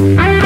Mm-hmm.